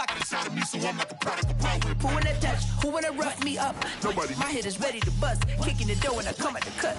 pocket inside of me, so I'm like a product of whirlwind. Who wanna touch? Who wanna rough me up? Nobody. My head is ready to bust. Kicking the door when I come at the cut.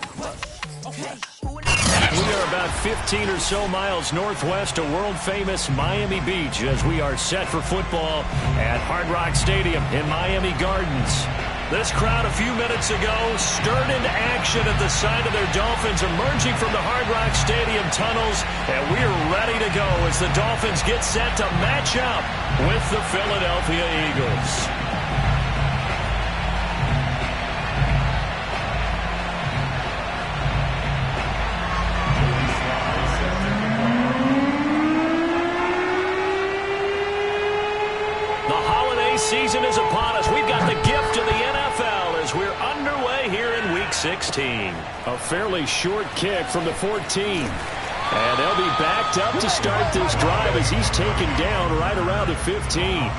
Okay. We are about 15 or so miles northwest of world-famous Miami Beach as we are set for football at Hard Rock Stadium in Miami Gardens. This crowd a few minutes ago stirred into action at the side of their Dolphins emerging from the Hard Rock Stadium tunnels, and we are ready to go as the Dolphins get set to match up with the Philadelphia Eagles. Week 16. A fairly short kick from the 14. And they'll be backed up to start this drive as he's taken down right around the 15.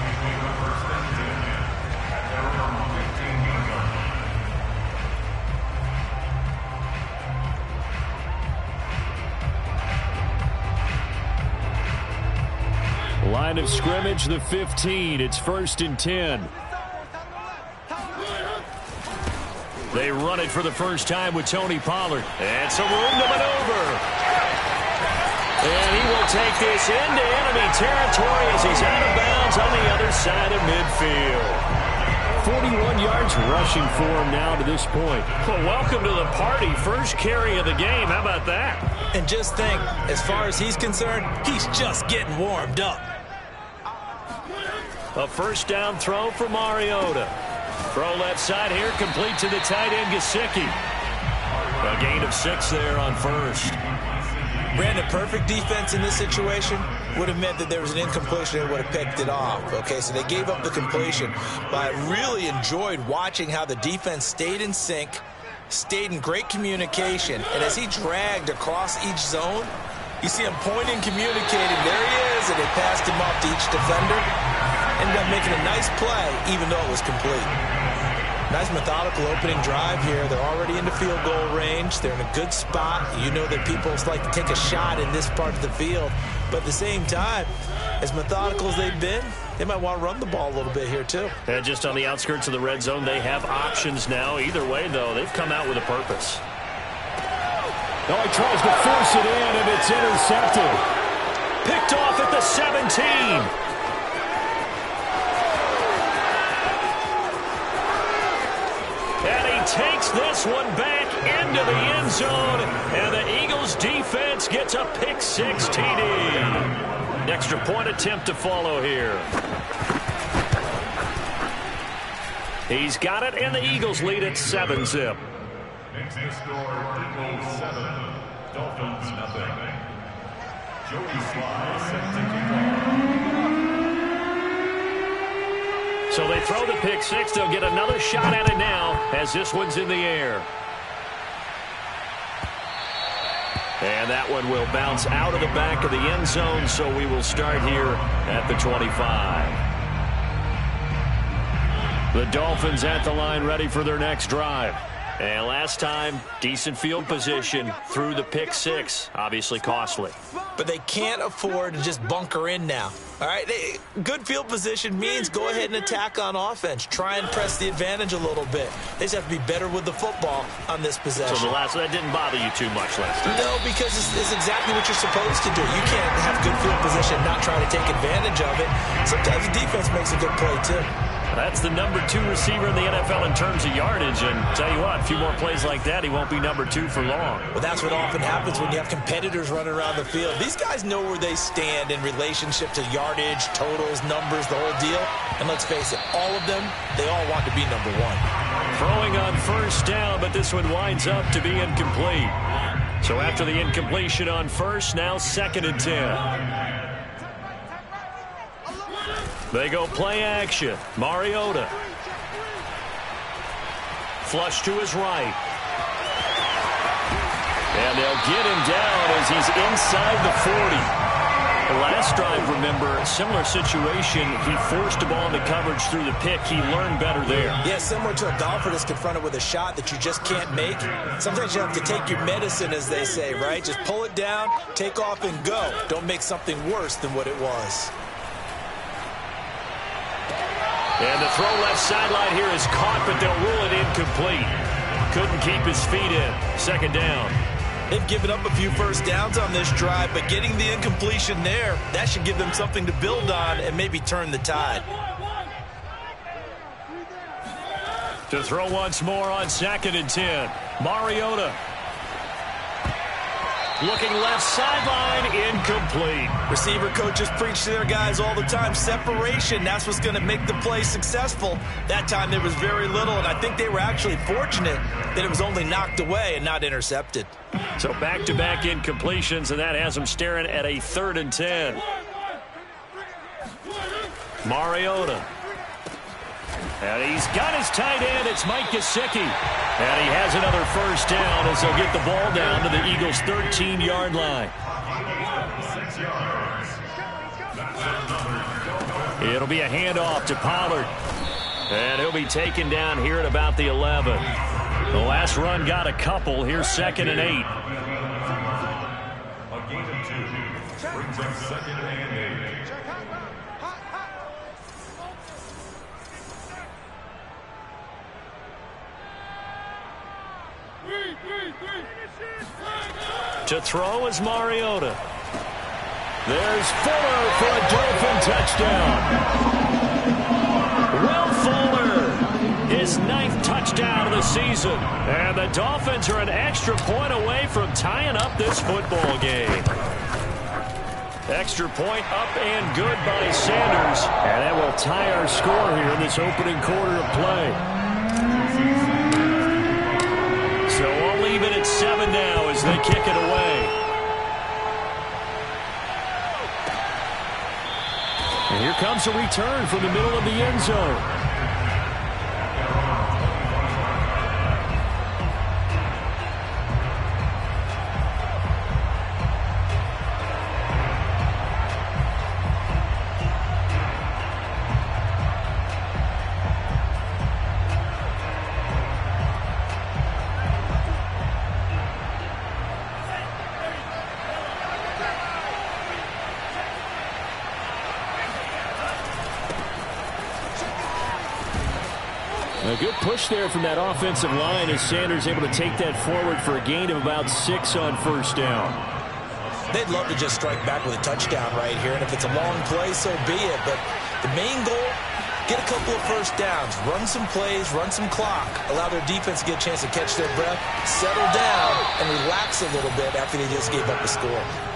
Line of scrimmage, the 15. It's first and 10. They run it for the first time with Tony Pollard. And some room to maneuver. And he will take this into enemy territory as he's out of bounds on the other side of midfield. 41 yards rushing for him now to this point. Well, welcome to the party. First carry of the game. How about that? And just think, as far as he's concerned, he's just getting warmed up. A first down throw for Mariota. Throw left side here, complete to the tight end, Gesicki. A gain of six there on first. Brandon, perfect defense in this situation would have meant that there was an incompletion and would have picked it off. Okay, so they gave up the completion. But I really enjoyed watching how the defense stayed in sync, stayed in great communication. And as he dragged across each zone, you see him pointing, communicating. There he is, and they passed him off to each defender. Ended up making a nice play, even though it was complete. Nice methodical opening drive here. They're already into field goal range. They're in a good spot. You know that people like to take a shot in this part of the field. But at the same time, as methodical as they've been, they might want to run the ball a little bit here too. And just on the outskirts of the red zone, they have options now. Either way, though, they've come out with a purpose. Oh, he tries to force it in, and it's intercepted. Picked off at the 17. Takes this one back into the end zone. And the Eagles defense gets a pick six TD. Extra point attempt to follow here. He's got it, and the Eagles lead at 7 zip. Next to score, Eagles 7, Dolphins nothing. Joey Slye set to kick off. So they throw the pick six. They'll get another shot at it now as this one's in the air. And that one will bounce out of the back of the end zone, so we will start here at the 25. The Dolphins at the line ready for their next drive. And last time, decent field position through the pick six. Obviously costly. But they can't afford to just bunker in now. All right, they, good field position means go ahead and attack on offense. Try and press the advantage a little bit. They just have to be better with the football on this possession. So the last that didn't bother you too much last time. No, because it's, it's exactly what you're supposed to do. You can't have good field position and not try to take advantage of it. Sometimes the defense makes a good play too. That's the number two receiver in the NFL in terms of yardage. And tell you what, a few more plays like that, he won't be number two for long. Well, that's what often happens when you have competitors running around the field. These guys know where they stand in relationship to yardage, totals, numbers, the whole deal. And let's face it, all of them, they all want to be number one. Throwing on first down, but this one winds up to be incomplete. So after the incompletion on first, now second and ten. They go play action. Mariota. Flush to his right. And they'll get him down as he's inside the 40. The last drive, remember, similar situation. He forced a ball into coverage through the pick. He learned better there. Yeah, similar to a golfer that's confronted with a shot that you just can't make. Sometimes you have to take your medicine, as they say, right? Just pull it down, take off, and go. Don't make something worse than what it was. And the throw left sideline here is caught, but they'll rule it incomplete. Couldn't keep his feet in. Second down. They've given up a few first downs on this drive, but getting the incompletion there, that should give them something to build on and maybe turn the tide. To throw once more on second and 10. Mariota. Looking left sideline, incomplete. Receiver coaches preach to their guys all the time. Separation, that's what's going to make the play successful. That time there was very little, and I think they were actually fortunate that it was only knocked away and not intercepted. So back-to-back -back incompletions, and that has them staring at a third and 10. Mariota and he's got his tight end. It's Mike Gesicki. And he has another first down as he'll get the ball down to the Eagles' 13-yard line. It'll be a handoff to Pollard. And he'll be taken down here at about the 11. The last run got a couple. Here's second and eight. A gain of two brings up second and eight. To throw is Mariota. There's Fuller for a Dolphin touchdown. Will Fuller, his ninth touchdown of the season. And the Dolphins are an extra point away from tying up this football game. Extra point up and good by Sanders. And that will tie our score here in this opening quarter of play. Comes a return from the middle of the end zone. Push there from that offensive line as Sanders able to take that forward for a gain of about six on first down. They'd love to just strike back with a touchdown right here, and if it's a long play, so be it. But the main goal, get a couple of first downs, run some plays, run some clock, allow their defense to get a chance to catch their breath, settle down, and relax a little bit after they just gave up the score.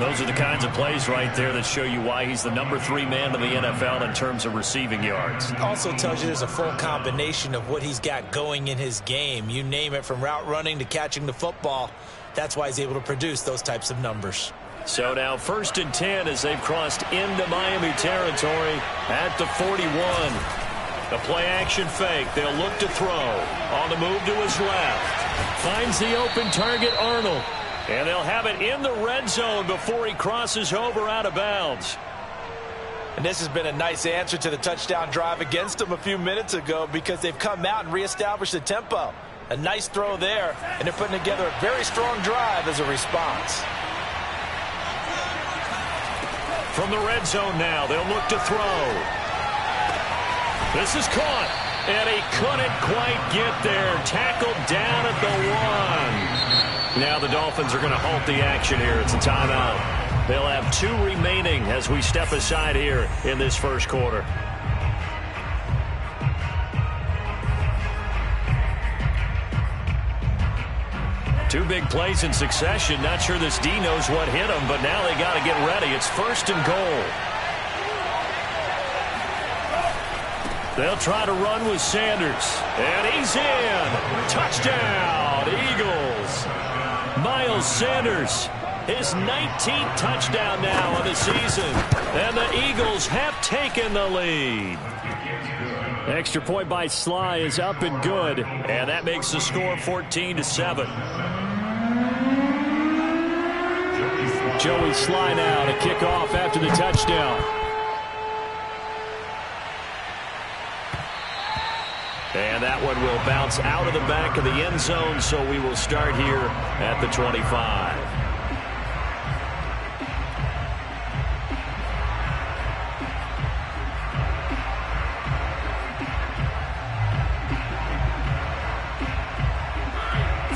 Those are the kinds of plays right there that show you why he's the number three man in the NFL in terms of receiving yards. Also tells you there's a full combination of what he's got going in his game. You name it, from route running to catching the football. That's why he's able to produce those types of numbers. So now first and 10 as they've crossed into Miami territory at the 41. The play action fake. They'll look to throw. On the move to his left. Finds the open target, Arnold. And they'll have it in the red zone before he crosses over out of bounds. And this has been a nice answer to the touchdown drive against them a few minutes ago because they've come out and reestablished the tempo. A nice throw there, and they're putting together a very strong drive as a response. From the red zone now, they'll look to throw. This is caught, and he couldn't quite get there. Tackled down at the one. Now the Dolphins are going to halt the action here. It's a timeout. They'll have two remaining as we step aside here in this first quarter. Two big plays in succession. Not sure this D knows what hit him, but now they got to get ready. It's first and goal. They'll try to run with Sanders. And he's in. Touchdown, Eagles. Miles Sanders, his 19th touchdown now of the season. And the Eagles have taken the lead. Extra point by Slye is up and good. And that makes the score 14 to 7. Joey Slye now to kick off after the touchdown. And that one will bounce out of the back of the end zone, so we will start here at the 25.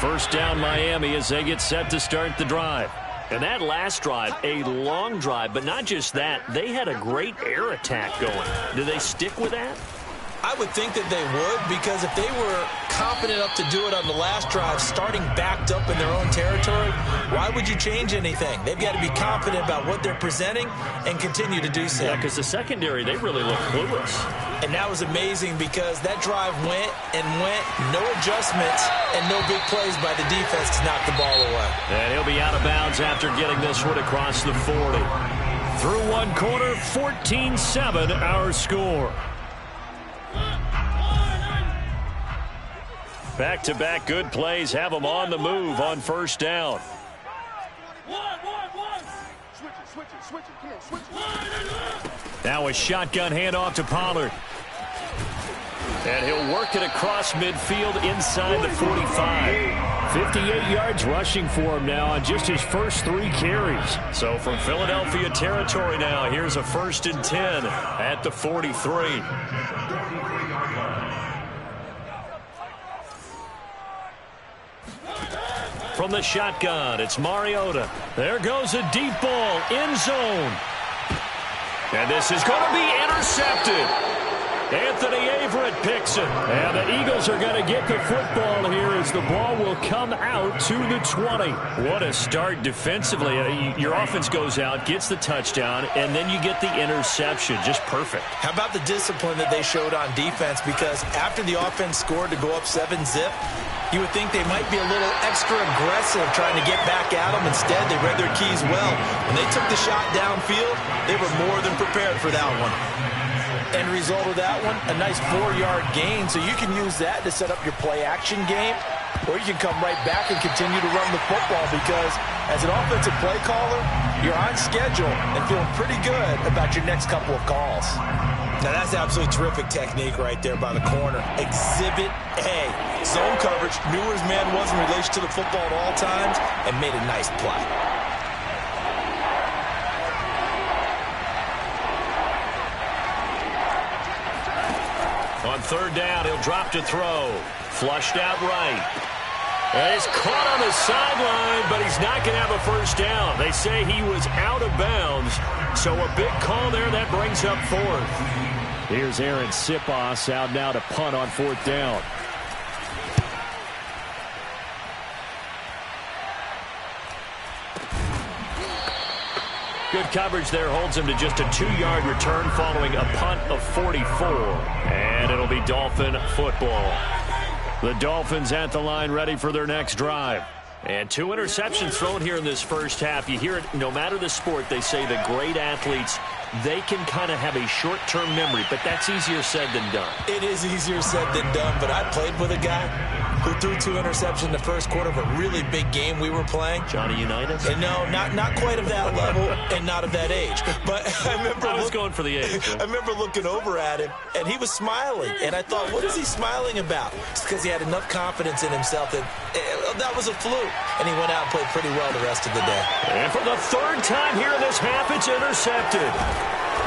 First down Miami as they get set to start the drive. And that last drive, a long drive, but not just that, they had a great air attack going. Do they stick with that? I would think that they would because if they were confident enough to do it on the last drive, starting backed up in their own territory, why would you change anything? They've got to be confident about what they're presenting and continue to do so. Yeah, because the secondary, they really look clueless. And that was amazing because that drive went and went, no adjustments and no big plays by the defense to knock the ball away. And he'll be out of bounds after getting this one across the 40. Through one quarter, 14-7 our score. Back-to-back -back good plays have them on the move on first down. Now a shotgun handoff to Pollard. And he'll work it across midfield inside the 45. 58 yards rushing for him now on just his first three carries. So from Philadelphia territory now, here's a first and 10 at the 43. From the shotgun, it's Mariota. There goes a deep ball, end zone. And this is going to be intercepted. Anthony Averett picks it. And the Eagles are going to get the football here as the ball will come out to the 20. What a start defensively. Uh, your offense goes out, gets the touchdown, and then you get the interception. Just perfect. How about the discipline that they showed on defense? Because after the offense scored to go up 7-zip, you would think they might be a little extra aggressive trying to get back at them. Instead, they read their keys well. When they took the shot downfield, they were more than prepared for that one. End result of that one, a nice four-yard gain. So you can use that to set up your play-action game, or you can come right back and continue to run the football because as an offensive play caller, you're on schedule and feeling pretty good about your next couple of calls. Now, that's absolutely terrific technique right there by the corner. Exhibit A. Zone coverage, knew where his man was in relation to the football at all times, and made a nice play. On third down, he'll drop to throw. Flushed out right. And he's caught on the sideline, but he's not going to have a first down. They say he was out of bounds, so a big call there that brings up fourth. Here's Arryn Siposs out now to punt on fourth down. Good coverage there holds him to just a two-yard return following a punt of 44. And it'll be Dolphin football. The Dolphins at the line ready for their next drive. And two interceptions thrown here in this first half. You hear it, no matter the sport, they say the great athletes, they can kind of have a short-term memory, but that's easier said than done. It is easier said than done, but I played with a guy who threw two interceptions in the first quarter of a really big game we were playing. Johnny Unitas? And no, not not quite of that level and not of that age. But I remember I was look, going for the age. I remember looking over at him, and he was smiling. And I thought, what is he smiling about? It's because he had enough confidence in himself that eh, that was a fluke. And he went out and played pretty well the rest of the day. And for the third time here in this half, it's intercepted.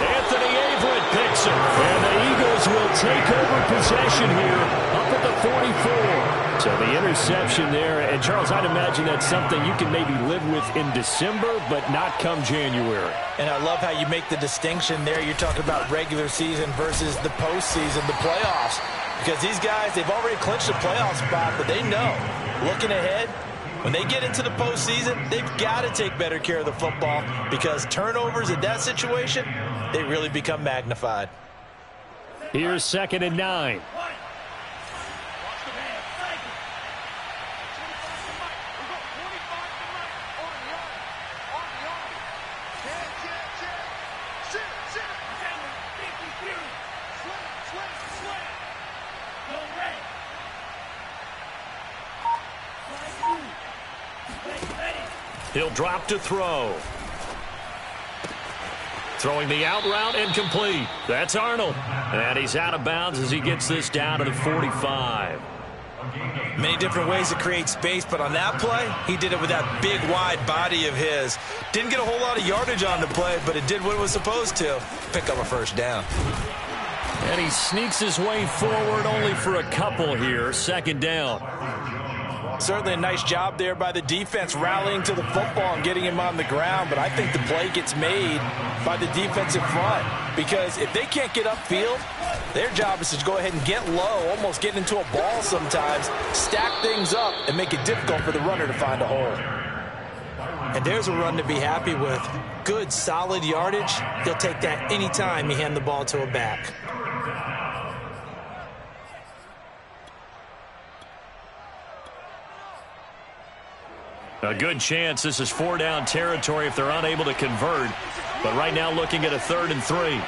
Anthony Averett picks it. And the Eagles will take over possession here up at the 44. So the interception there. And, Charles, I'd imagine that's something you can maybe live with in December, but not come January. And I love how you make the distinction there. You're talking about regular season versus the postseason, the playoffs. Because these guys, they've already clinched the playoff spot, but they know, looking ahead, when they get into the postseason, they've got to take better care of the football because turnovers in that situation, they really become magnified. Here's second and nine. He'll drop to throw. Throwing the out route and complete. That's Arnold. And he's out of bounds as he gets this down to the 45. Many different ways to create space, but on that play, he did it with that big, wide body of his. Didn't get a whole lot of yardage on the play, but it did what it was supposed to. Pick up a first down. And he sneaks his way forward only for a couple here. Second down. Certainly a nice job there by the defense rallying to the football and getting him on the ground, but I think the play gets made by the defensive front because if they can't get upfield, their job is to go ahead and get low, almost get into a ball sometimes, stack things up, and make it difficult for the runner to find a hole. And there's a run to be happy with. Good, solid yardage. He'll take that anytime you hand the ball to a back. A good chance this is four down territory if they're unable to convert. But right now looking at a third and three.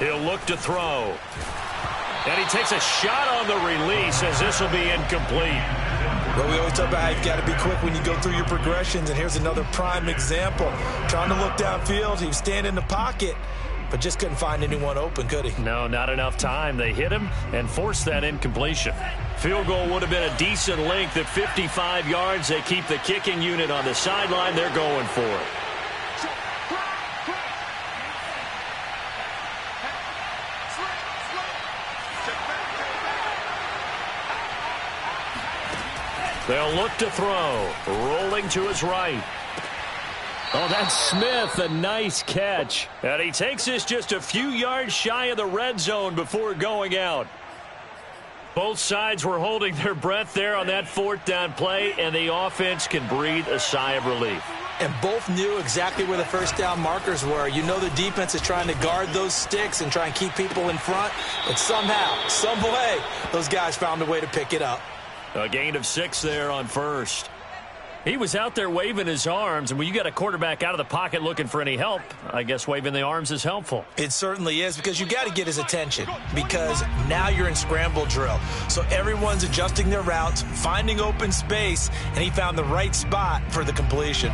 He'll look to throw. And he takes a shot on the release as this will be incomplete. Well, we always talk about how you've got to be quick when you go through your progressions, and here's another prime example. Trying to look downfield, he was standing in the pocket, but just couldn't find anyone open, could he? No, not enough time. They hit him and forced that incompletion. Field goal would have been a decent length at 55 yards. They keep the kicking unit on the sideline. They're going for it. They'll look to throw. Rolling to his right. Oh, that's Smith. A nice catch. And he takes this just a few yards shy of the red zone before going out. Both sides were holding their breath there on that fourth down play, and the offense can breathe a sigh of relief. And both knew exactly where the first down markers were. You know the defense is trying to guard those sticks and try and keep people in front, but somehow, some way, those guys found a way to pick it up. A gain of six there on first. He was out there waving his arms, and when you got a quarterback out of the pocket looking for any help, I guess waving the arms is helpful. It certainly is because you got to get his attention because now you're in scramble drill. So everyone's adjusting their routes, finding open space, and he found the right spot for the completion.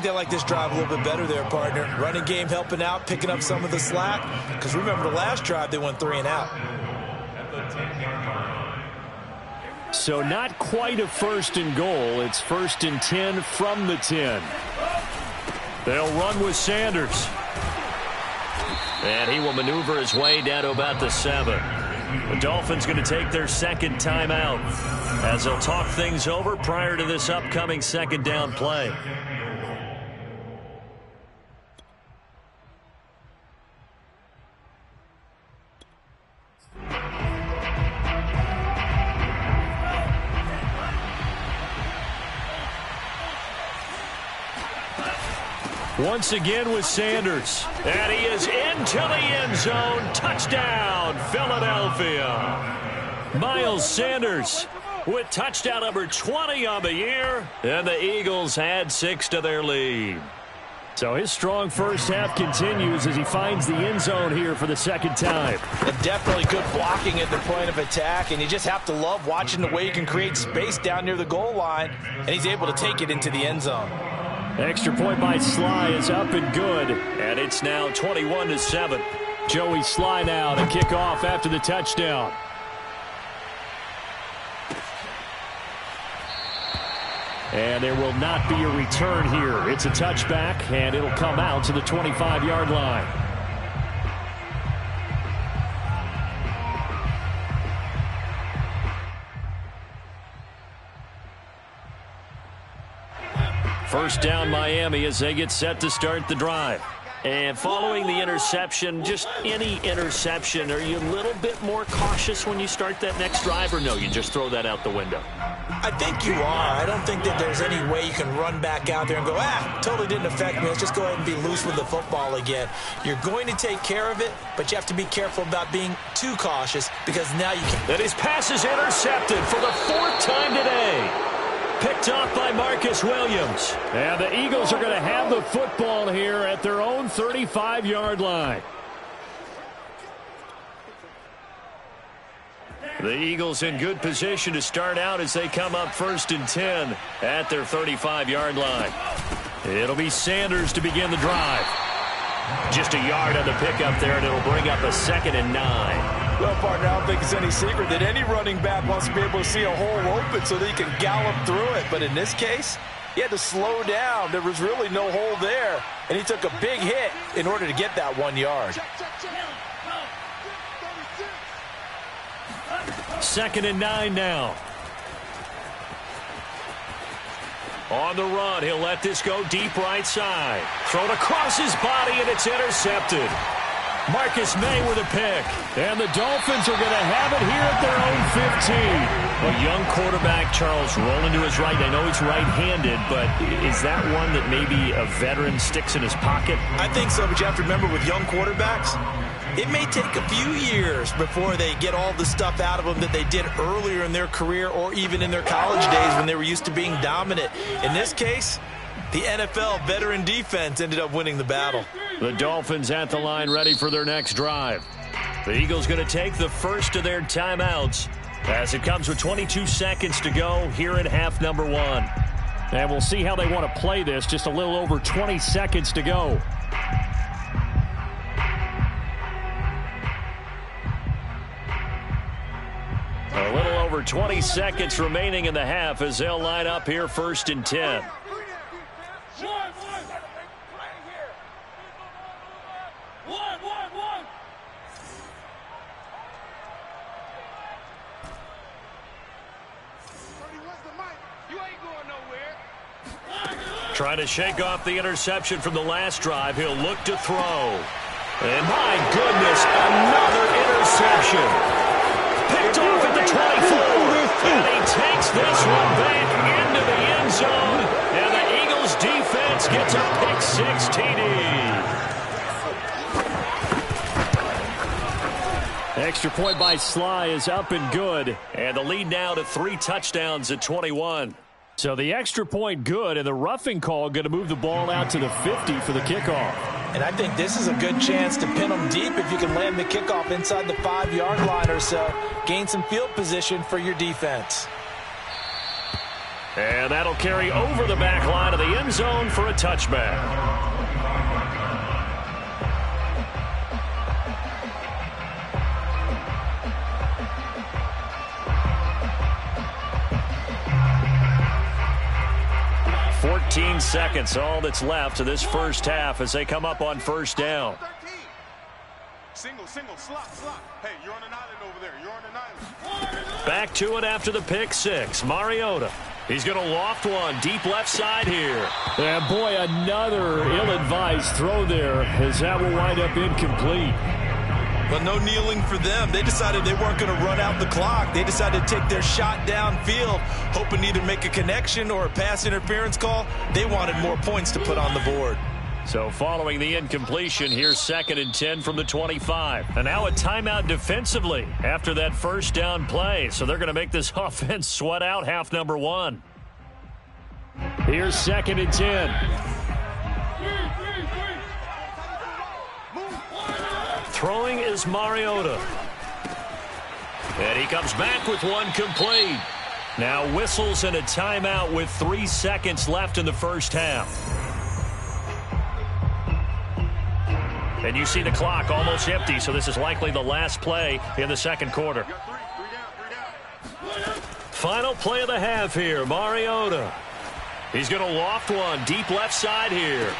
Think they like this drive a little bit better there, partner. Running game helping out, picking up some of the slack. Because remember the last drive, they went three and out. So not quite a first and goal. It's first and 10 from the 10. They'll run with Sanders. And he will maneuver his way down to about the 7. The Dolphins going to take their second timeout as they'll talk things over prior to this upcoming second down play. Once again with Sanders. And he is into the end zone. Touchdown, Philadelphia. Miles Sanders with touchdown number 20 on the year. And the Eagles had six to their lead. So his strong first half continues as he finds the end zone here for the second time. And definitely good blocking at the point of attack, and you just have to love watching the way he can create space down near the goal line, and he's able to take it into the end zone. Extra point by Slye is up and good, and it's now 21 to 7. Joey Slye now to kick off after the touchdown. And there will not be a return here. It's a touchback, and it'll come out to the 25-yard line. First down Miami as they get set to start the drive. And following the interception, just any interception, are you a little bit more cautious when you start that next drive, or no, you just throw that out the window? I think you are. I don't think that there's any way you can run back out there and go, ah, totally didn't affect me. Let's just go ahead and be loose with the football again. You're going to take care of it, but you have to be careful about being too cautious because now you can. And his pass is intercepted for the fourth time today. Picked off by Marcus Williams. And the Eagles are going to have the football here at their own 35-yard line. The Eagles in good position to start out as they come up first and 10 at their 35-yard line. It'll be Sanders to begin the drive. Just a yard on the pickup there, and it'll bring up a second and nine. Well, partner, I don't think it's any secret that any running back wants to be able to see a hole open so that he can gallop through it. But in this case, he had to slow down. There was really no hole there, and he took a big hit in order to get that one yard. Second and nine now. On the run, he'll let this go deep right side. Thrown across his body, and it's intercepted. Marcus Maye with a pick. And the Dolphins are going to have it here at their own 15. A young quarterback, Charles, rolling to his right. I know he's right-handed, but is that one that maybe a veteran sticks in his pocket? I think so, but you have to remember with young quarterbacks, it may take a few years before they get all the stuff out of them that they did earlier in their career or even in their college days when they were used to being dominant. In this case, the NFL veteran defense ended up winning the battle. The Dolphins at the line ready for their next drive. The Eagles going to take the first of their timeouts as it comes with 22 seconds to go here in half number one. And we'll see how they want to play this. Just a little over 20 seconds to go. A little over 20 seconds remaining in the half as they'll line up here first and 10. Trying to shake off the interception from the last drive. He'll look to throw. And my goodness, another interception. Picked off at the 24. And he takes this one back into the end zone. And the Eagles defense gets a pick six TD. Extra point by Slye is up and good. And the lead now to three touchdowns at 21. So the extra point good, and the roughing call going to move the ball out to the 50 for the kickoff. And I think this is a good chance to pin them deep if you can land the kickoff inside the five-yard line or so. Gain some field position for your defense. And that'll carry over the back line of the end zone for a touchback. Fourteen seconds, all that's left to this first half as they come up on first down. Single, single, slot, slot. Hey, you're on an island over there. You're on an island. Back to it after the pick six. Mariota. He's going to loft one deep left side here. And boy, another ill-advised throw there as that will wind up incomplete. But no kneeling for them. They decided they weren't going to run out the clock. They decided to take their shot downfield, hoping either make a connection or a pass interference call. They wanted more points to put on the board. So following the incompletion, here's second and 10 from the 25. And now a timeout defensively after that first down play. So they're going to make this offense sweat out half number one. Here's second and 10. Throwing is Mariota. And he comes back with one complete. Now whistles and a timeout with three seconds left in the first half. And you see the clock almost empty, so this is likely the last play in the second quarter. Final play of the half here, Mariota. He's going to loft one deep left side here.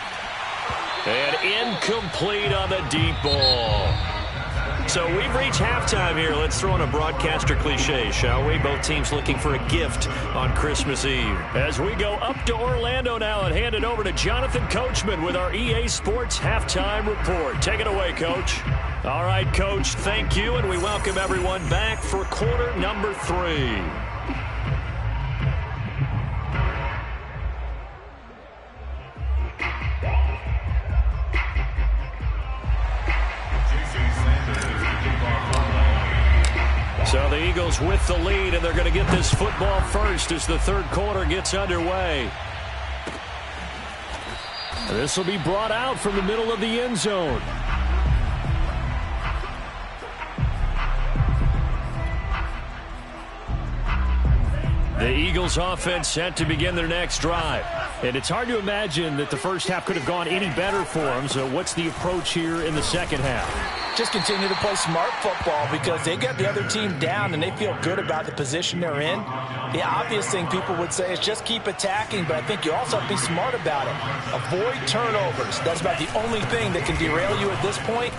And incomplete on the deep ball. So we've reached halftime here. Let's throw in a broadcaster cliche, shall we? Both teams looking for a gift on Christmas Eve. As we go up to Orlando now and hand it over to Jonathan Coachman with our EA Sports Halftime Report. Take it away, Coach. All right, Coach, thank you, and we welcome everyone back for quarter number three. Eagles with the lead, and they're going to get this football first as the third quarter gets underway. This will be brought out from the middle of the end zone. The Eagles offense set to begin their next drive. And it's hard to imagine that the first half could have gone any better for them. So what's the approach here in the second half? Just continue to play smart football because they got the other team down and they feel good about the position they're in. The obvious thing people would say is just keep attacking, but I think you also have to be smart about it. Avoid turnovers. That's about the only thing that can derail you at this point.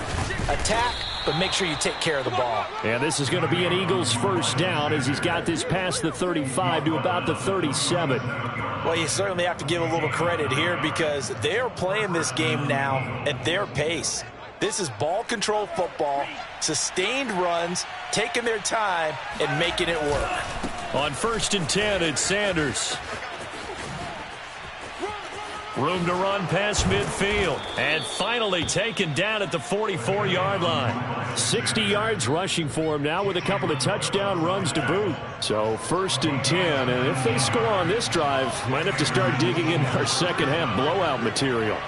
Attack, but make sure you take care of the ball. And this is going to be an Eagles first down as he's got this past the 35 to about the 37. Well, you certainly have to give a little credit here because they are playing this game now at their pace. This is ball control football, sustained runs, taking their time, and making it work. On first and 10, it's Sanders. Room to run past midfield. And finally taken down at the 44-yard line. 60 yards rushing for him now with a couple of touchdown runs to boot. So first and 10. And if they score on this drive, might have to start digging in our second half blowout material.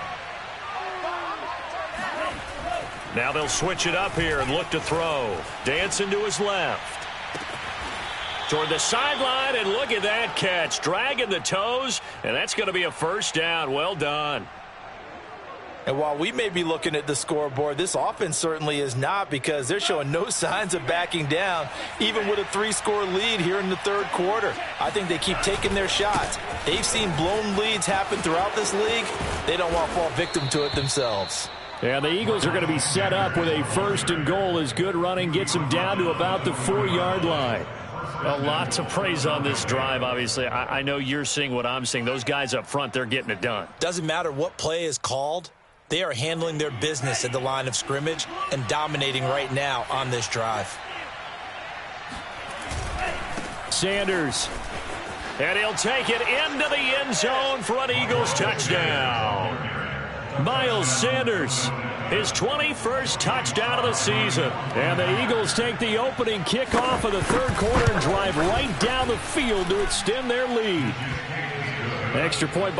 Now they'll switch it up here and look to throw. Dancing to his left. Toward the sideline, and look at that catch. Dragging the toes, and that's going to be a first down. Well done. And while we may be looking at the scoreboard, this offense certainly is not because they're showing no signs of backing down, even with a three-score lead here in the third quarter. I think they keep taking their shots. They've seen blown leads happen throughout this league. They don't want to fall victim to it themselves. And the Eagles are going to be set up with a first and goal as good running gets them down to about the four-yard line. A lot to praise on this drive, obviously. I, I, know you're seeing what I'm seeing. Those guys up front, they're getting it done. Doesn't matter what play is called. They are handling their business at the line of scrimmage and dominating right now on this drive. Sanders. And he'll take it into the end zone for an Eagles touchdown. Miles Sanders, his 21st touchdown of the season. And the Eagles take the opening kickoff of the third quarter and drive right down the field to extend their lead. Extra point